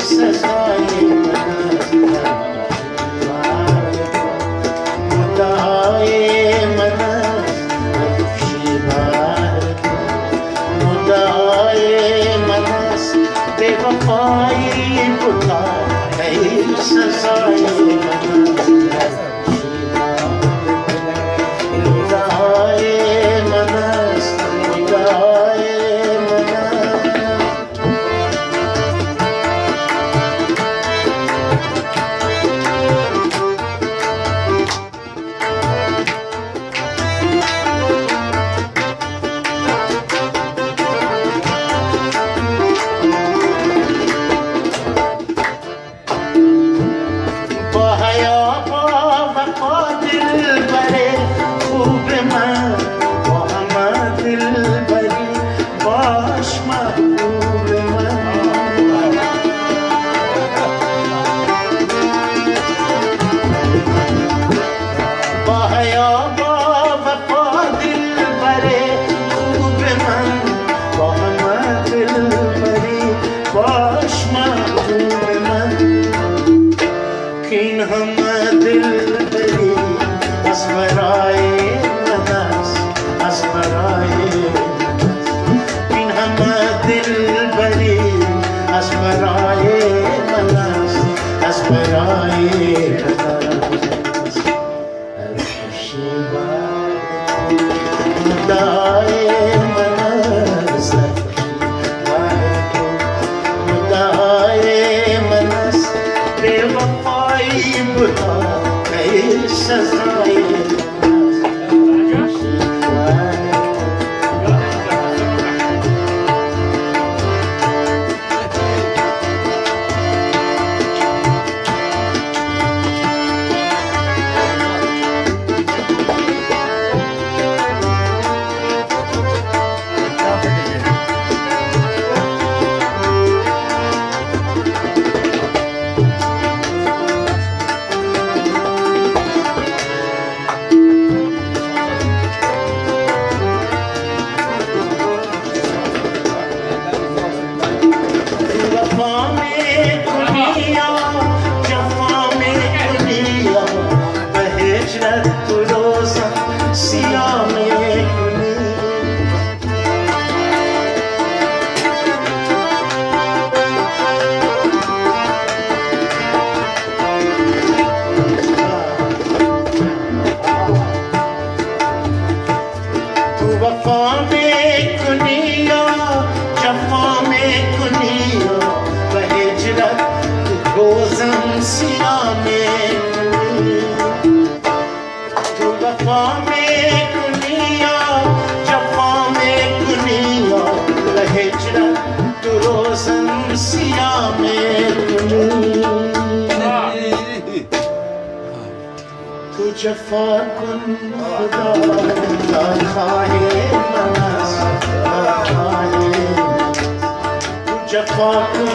Says Jesus, I लेकिन हम दिल दिल असमराए नदस, असमराए लेकिन हम दिल बरी असमराए नदस असमराए नदस। कृष्ण तू Jafar kun